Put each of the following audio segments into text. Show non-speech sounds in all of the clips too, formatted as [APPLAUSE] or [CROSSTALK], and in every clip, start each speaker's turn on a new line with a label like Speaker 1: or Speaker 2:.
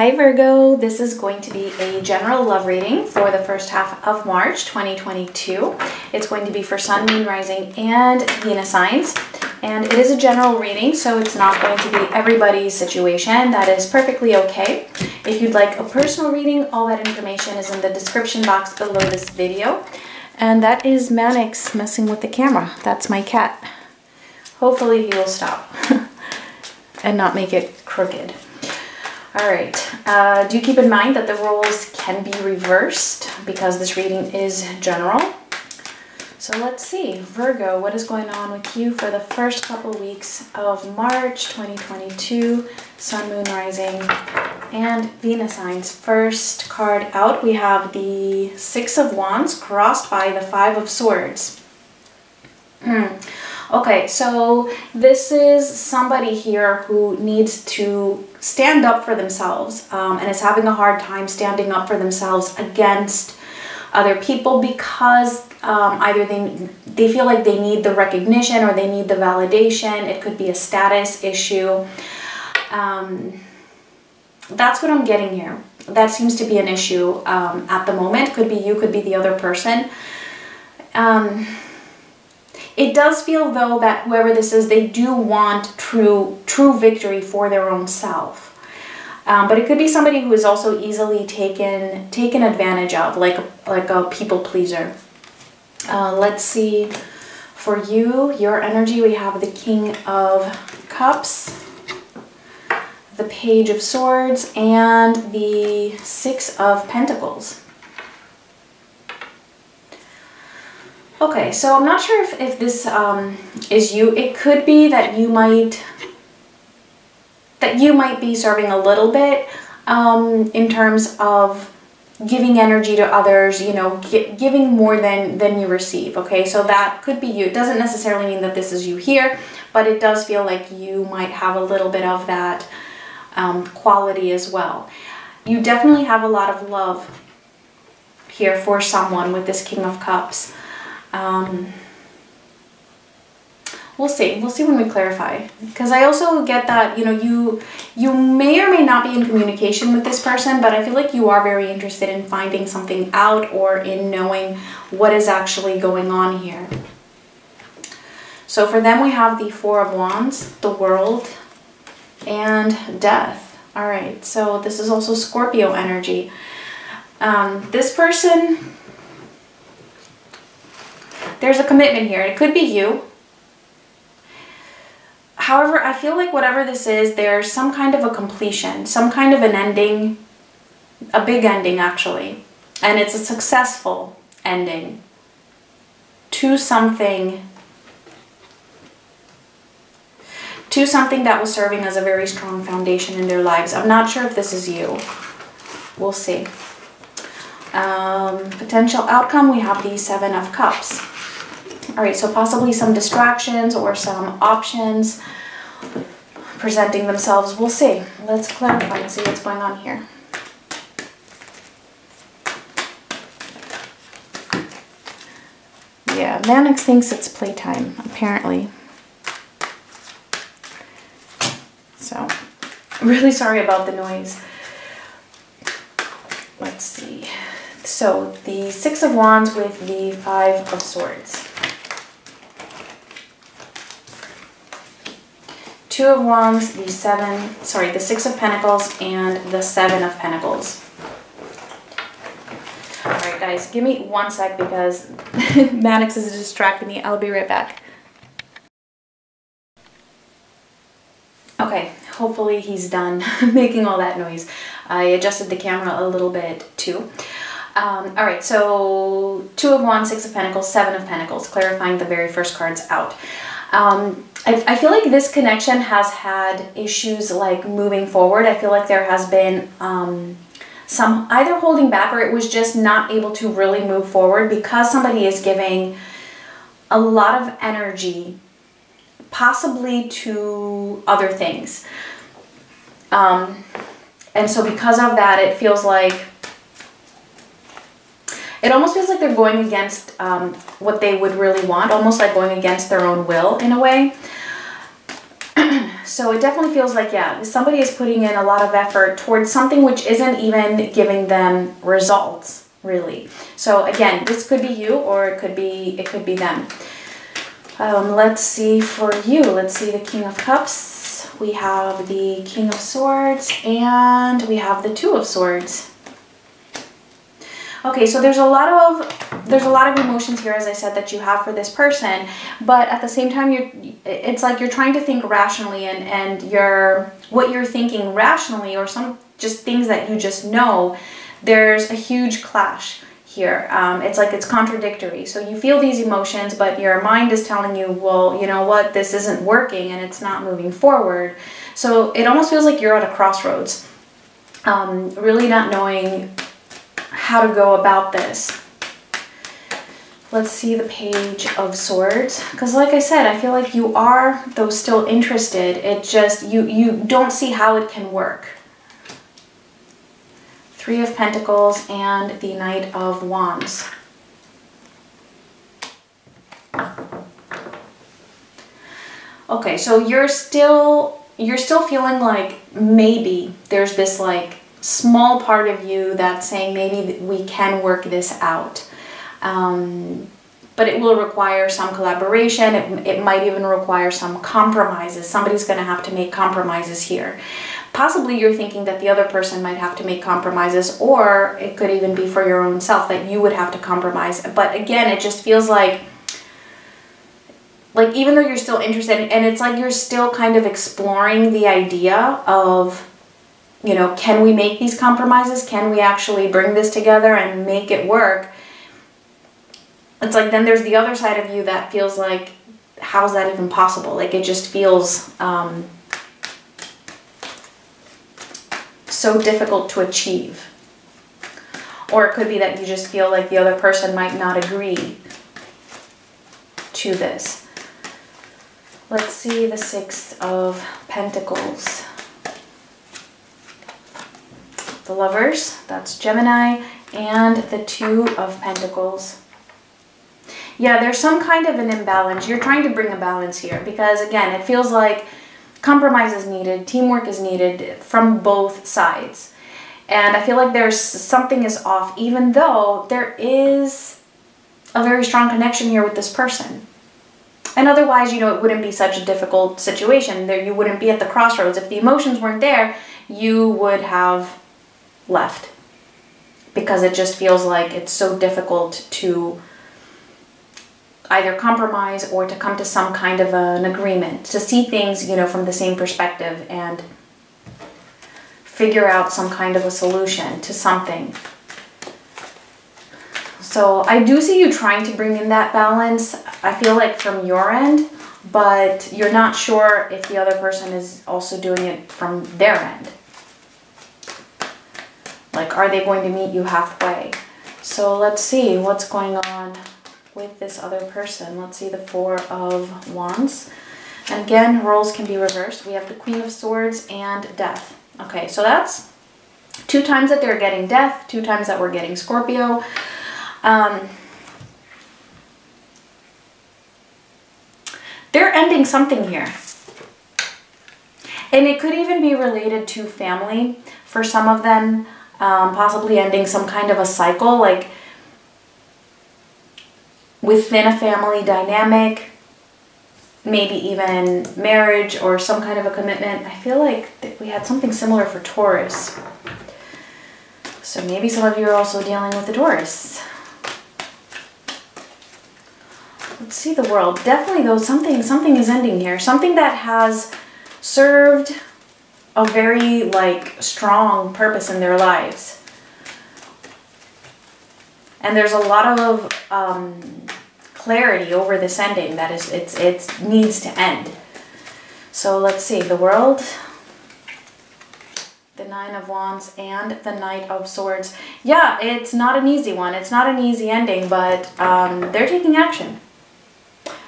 Speaker 1: Hi Virgo, this is going to be a general love reading for the first half of March 2022. It's going to be for Sun, Moon, Rising, and Venus signs. And it is a general reading, so it's not going to be everybody's situation. That is perfectly okay. If you'd like a personal reading, all that information is in the description box below this video. And that is Manix messing with the camera. That's my cat. Hopefully he will stop [LAUGHS] and not make it crooked. All right, uh, do keep in mind that the roles can be reversed because this reading is general. So let's see, Virgo, what is going on with you for the first couple weeks of March 2022, Sun, Moon, Rising, and Venus signs. First card out, we have the Six of Wands crossed by the Five of Swords. [CLEARS THROAT] Okay, so this is somebody here who needs to stand up for themselves um, and is having a hard time standing up for themselves against other people because um, either they, they feel like they need the recognition or they need the validation. It could be a status issue. Um, that's what I'm getting here. That seems to be an issue um, at the moment. Could be you, could be the other person. It does feel though that whoever this is, they do want true true victory for their own self. Um, but it could be somebody who is also easily taken taken advantage of, like like a people pleaser. Uh, let's see, for you, your energy, we have the King of Cups, the Page of Swords, and the Six of Pentacles. Okay, so I'm not sure if, if this um, is you. It could be that you might that you might be serving a little bit um, in terms of giving energy to others, you know, giving more than than you receive. Okay, so that could be you. It doesn't necessarily mean that this is you here, but it does feel like you might have a little bit of that um, quality as well. You definitely have a lot of love here for someone with this King of Cups. Um, we'll see. We'll see when we clarify. Because I also get that, you know, you you may or may not be in communication with this person, but I feel like you are very interested in finding something out or in knowing what is actually going on here. So for them, we have the Four of Wands, the World, and Death. All right, so this is also Scorpio energy. Um, this person there's a commitment here. It could be you. However, I feel like whatever this is, there's some kind of a completion, some kind of an ending, a big ending actually. And it's a successful ending to something to something that was serving as a very strong foundation in their lives. I'm not sure if this is you. We'll see. Um, potential outcome, we have the Seven of Cups. All right, so possibly some distractions or some options presenting themselves. We'll see. Let's clarify and see what's going on here. Yeah, Manix thinks it's playtime, apparently. So, really sorry about the noise. Let's see. So, the Six of Wands with the Five of Swords. Two of Wands, the Seven, sorry, the Six of Pentacles, and the Seven of Pentacles. Alright guys, give me one sec because [LAUGHS] Maddox is distracting me. I'll be right back. Okay, hopefully he's done [LAUGHS] making all that noise. I adjusted the camera a little bit too. Um, all right, so Two of Wands, Six of Pentacles, Seven of Pentacles, clarifying the very first cards out. Um, I, I feel like this connection has had issues like moving forward. I feel like there has been um, some either holding back or it was just not able to really move forward because somebody is giving a lot of energy possibly to other things. Um, and so because of that, it feels like it almost feels like they're going against um, what they would really want, almost like going against their own will in a way. [CLEARS THROAT] So it definitely feels like, yeah, somebody is putting in a lot of effort towards something which isn't even giving them results, really. So again, this could be you or it could be it could be them. Um, let's see for you. Let's see the King of Cups. We have the King of Swords and we have the Two of Swords. Okay, so there's a lot of there's a lot of emotions here, as I said, that you have for this person, but at the same time, you're it's like you're trying to think rationally, and and you're what you're thinking rationally, or some just things that you just know. There's a huge clash here. Um, it's like it's contradictory. So you feel these emotions, but your mind is telling you, well, you know what, this isn't working and it's not moving forward. So it almost feels like you're at a crossroads, um, really not knowing how to go about this. Let's see the page of swords. Because like I said, I feel like you are, though still interested, it just, you, you don't see how it can work. Three of Pentacles and the Knight of Wands. Okay, so you're still, you're still feeling like maybe there's this like small part of you that's saying maybe we can work this out. Um, but it will require some collaboration. It, it might even require some compromises. Somebody's going to have to make compromises here. Possibly you're thinking that the other person might have to make compromises, or it could even be for your own self that you would have to compromise. But again, it just feels like like even though you're still interested and it's like you're still kind of exploring the idea of you know, can we make these compromises? Can we actually bring this together and make it work? It's like then there's the other side of you that feels like, how's that even possible? Like it just feels um, so difficult to achieve. Or it could be that you just feel like the other person might not agree to this. Let's see the Six of Pentacles the lovers, that's Gemini, and the two of pentacles. Yeah, there's some kind of an imbalance. You're trying to bring a balance here because again, it feels like compromise is needed, teamwork is needed from both sides. And I feel like there's something is off even though there is a very strong connection here with this person. And otherwise, you know, it wouldn't be such a difficult situation. There you wouldn't be at the crossroads. If the emotions weren't there, you would have left. Because it just feels like it's so difficult to either compromise or to come to some kind of an agreement to see things you know from the same perspective and figure out some kind of a solution to something. So I do see you trying to bring in that balance I feel like from your end but you're not sure if the other person is also doing it from their end like, are they going to meet you halfway? So let's see what's going on with this other person. Let's see the Four of Wands. And again, roles can be reversed. We have the Queen of Swords and Death. Okay, so that's two times that they're getting Death, two times that we're getting Scorpio. Um, they're ending something here. And it could even be related to family for some of them um, possibly ending some kind of a cycle, like within a family dynamic, maybe even marriage or some kind of a commitment. I feel like we had something similar for Taurus. So maybe some of you are also dealing with the Taurus. Let's see the world. Definitely though, something, something is ending here. Something that has served a very like strong purpose in their lives. And there's a lot of um, clarity over this ending that is it's it needs to end. So let's see the world, the Nine of Wands, and the Knight of Swords. Yeah, it's not an easy one. It's not an easy ending, but um, they're taking action.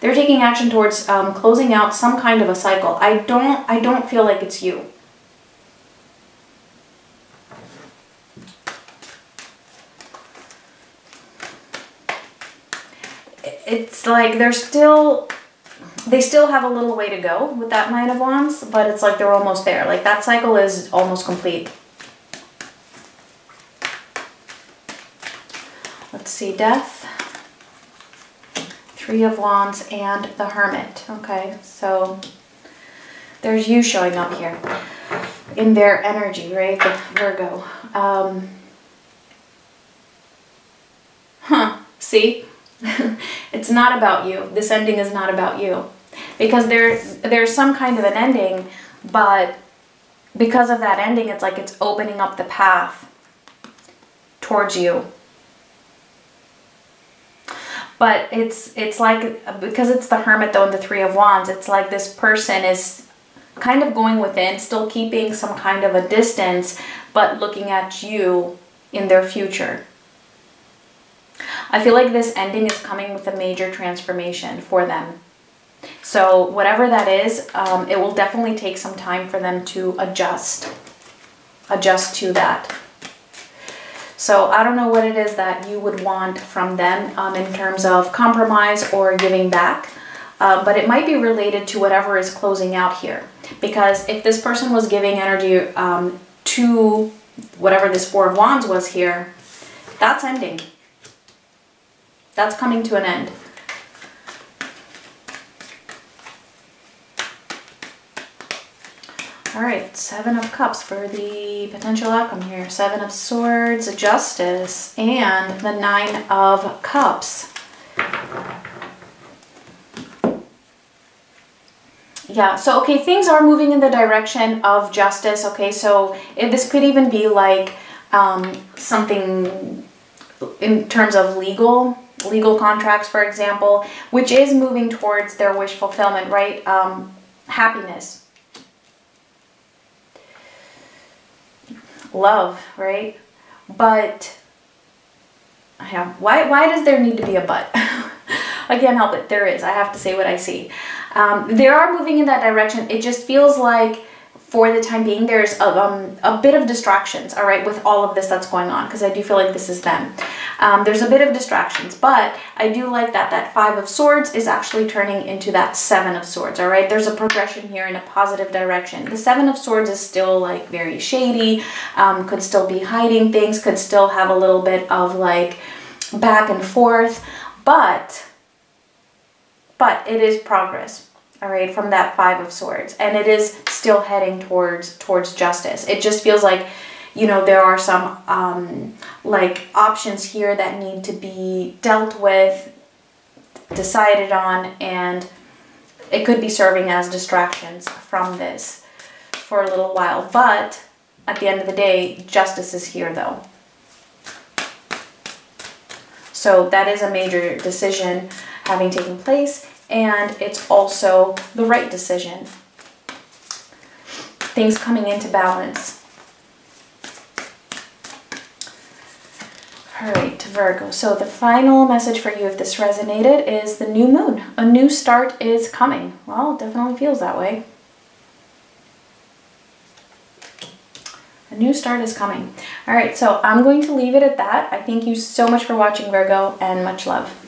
Speaker 1: They're taking action towards um, closing out some kind of a cycle. I don't I don't feel like it's you. It's like they're still they still have a little way to go with that Nine of Wands, but it's like they're almost there. Like that cycle is almost complete. Let's see, Death, Three of Wands, and the Hermit. Okay, so there's you showing up here in their energy, right? The Virgo. Um, huh, see? [LAUGHS] it's not about you. This ending is not about you. Because there, there's some kind of an ending, but because of that ending, it's like it's opening up the path towards you. But it's it's like because it's the hermit though and the three of wands, it's like this person is kind of going within, still keeping some kind of a distance, but looking at you in their future. I feel like this ending is coming with a major transformation for them. So whatever that is, um, it will definitely take some time for them to adjust, adjust to that. So I don't know what it is that you would want from them um, in terms of compromise or giving back, uh, but it might be related to whatever is closing out here. Because if this person was giving energy um, to whatever this Four of Wands was here, that's ending. That's coming to an end. All right, Seven of Cups for the potential outcome here. Seven of Swords, Justice, and the Nine of Cups. Yeah, so okay, things are moving in the direction of justice, okay? So this could even be like um, something in terms of legal, legal contracts, for example, which is moving towards their wish fulfillment, right? Um, happiness. Love, right? But, yeah, why, why does there need to be a but? [LAUGHS] I can't help it. There is. I have to say what I see. Um, they are moving in that direction. It just feels like for the time being, there's a, um, a bit of distractions, all right, with all of this that's going on, because I do feel like this is them. Um, there's a bit of distractions, but I do like that that Five of Swords is actually turning into that Seven of Swords, all right? There's a progression here in a positive direction. The Seven of Swords is still like very shady, um, could still be hiding things, could still have a little bit of like back and forth, but, but it is progress all right, from that Five of Swords. And it is still heading towards towards justice. It just feels like, you know, there are some um, like options here that need to be dealt with, decided on, and it could be serving as distractions from this for a little while. But at the end of the day, justice is here though. So that is a major decision having taken place and it's also the right decision. Things coming into balance. All right, Virgo. So the final message for you, if this resonated, is the new moon. A new start is coming. Well, definitely feels that way. A new start is coming. All right, so I'm going to leave it at that. I thank you so much for watching, Virgo, and much love.